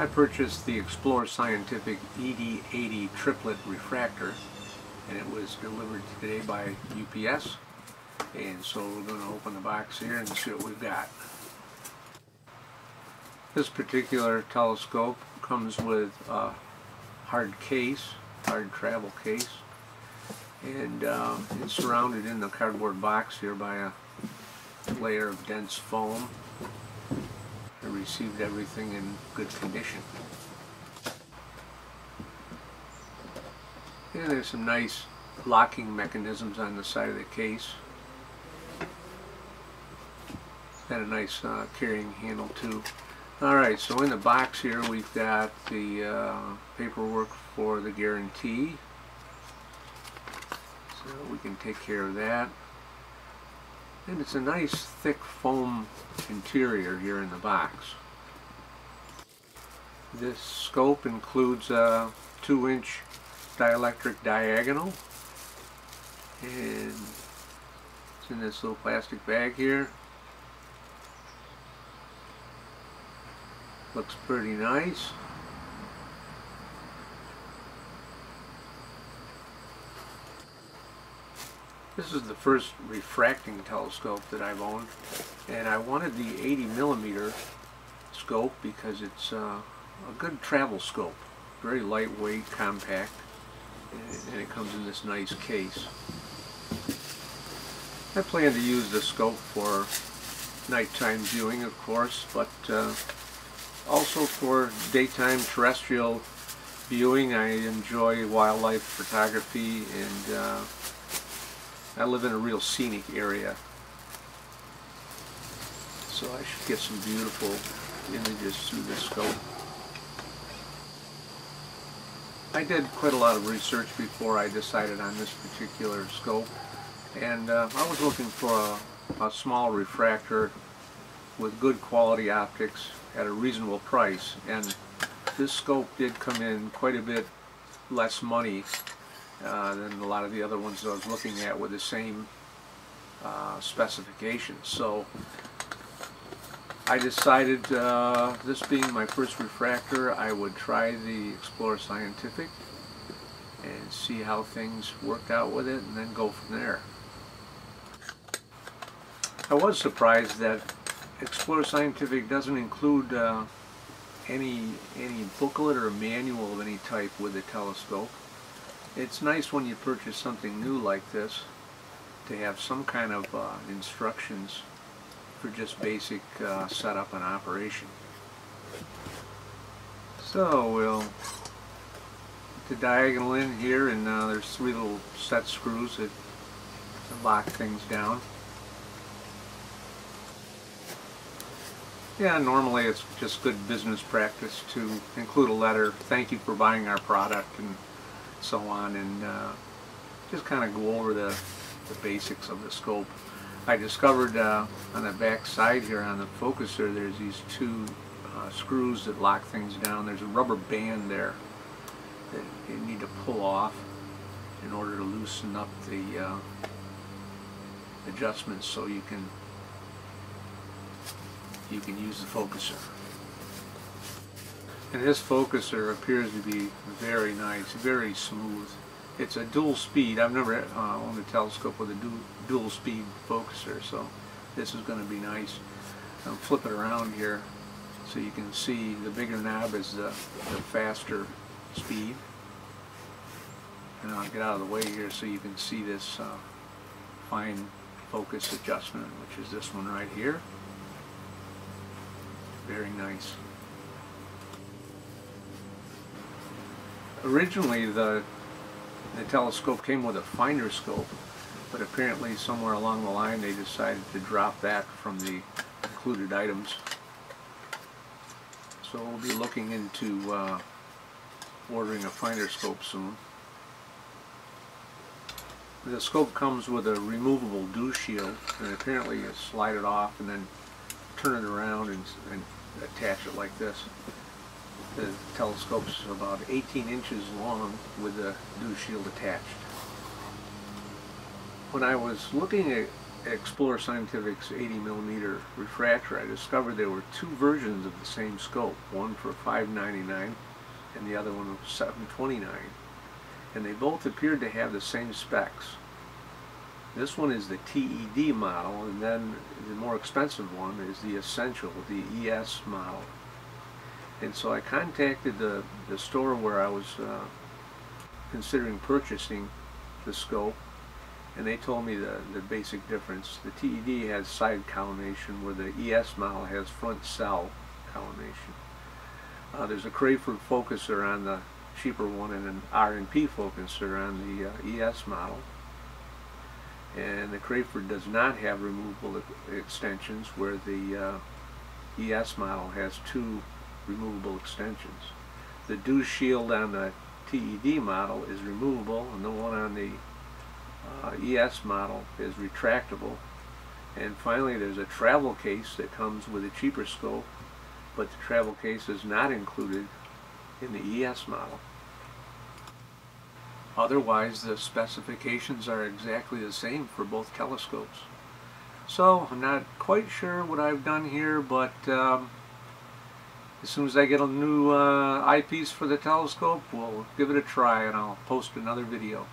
I purchased the Explore Scientific ED80 triplet refractor and it was delivered today by UPS and so we're going to open the box here and see what we've got. This particular telescope comes with a hard case, hard travel case and uh, it's surrounded in the cardboard box here by a layer of dense foam received everything in good condition. And there's some nice locking mechanisms on the side of the case. Got a nice uh, carrying handle too. Alright, so in the box here we've got the uh, paperwork for the guarantee. So we can take care of that. And it's a nice thick foam interior here in the box. This scope includes a 2 inch dielectric diagonal and it's in this little plastic bag here. Looks pretty nice. This is the first refracting telescope that I've owned and I wanted the 80 millimeter scope because it's uh, a good travel scope. Very lightweight, compact, and it comes in this nice case. I plan to use the scope for nighttime viewing of course, but uh, also for daytime terrestrial viewing. I enjoy wildlife photography and uh, I live in a real scenic area. So I should get some beautiful images through this scope. I did quite a lot of research before I decided on this particular scope and uh, I was looking for a, a small refractor with good quality optics at a reasonable price and this scope did come in quite a bit less money uh, than a lot of the other ones I was looking at with the same uh, specifications. So I decided, uh, this being my first refractor, I would try the Explorer Scientific and see how things worked out with it and then go from there. I was surprised that Explorer Scientific doesn't include uh, any any booklet or manual of any type with the telescope it's nice when you purchase something new like this to have some kind of uh, instructions for just basic uh, setup and operation. So we'll put the diagonal in here and uh, there's three little set screws that lock things down. Yeah, normally it's just good business practice to include a letter, thank you for buying our product and so on and uh, just kind of go over the, the basics of the scope. I discovered uh, on the back side here on the focuser there's these two uh, screws that lock things down. There's a rubber band there that you need to pull off in order to loosen up the uh, adjustments so you can you can use the focuser. And this focuser appears to be very nice, very smooth. It's a dual speed. I've never uh, owned a telescope with a dual, dual speed focuser, so this is going to be nice. I'll flip it around here so you can see the bigger knob is the, the faster speed. And I'll get out of the way here so you can see this uh, fine focus adjustment, which is this one right here. Very nice. Originally the, the telescope came with a finder scope, but apparently somewhere along the line they decided to drop that from the included items. So we'll be looking into uh, ordering a finder scope soon. The scope comes with a removable dew shield and apparently you slide it off and then turn it around and, and attach it like this. The telescope's about 18 inches long with the dew shield attached. When I was looking at Explorer Scientific's 80 millimeter refractor, I discovered there were two versions of the same scope, one for 5.99 and the other one was 7.29, and they both appeared to have the same specs. This one is the TED model, and then the more expensive one is the Essential, the ES model. And so I contacted the, the store where I was uh, considering purchasing the scope, and they told me the, the basic difference. The TED has side collimation, where the ES model has front cell collimation. Uh, there's a Crayford focuser on the cheaper one and an R&P focuser on the uh, ES model and the Crayford does not have removable extensions where the uh, ES model has two removable extensions. The dew shield on the TED model is removable and the one on the uh, ES model is retractable. And finally there's a travel case that comes with a cheaper scope but the travel case is not included in the ES model. Otherwise, the specifications are exactly the same for both telescopes. So, I'm not quite sure what I've done here, but um, as soon as I get a new uh, eyepiece for the telescope, we'll give it a try and I'll post another video.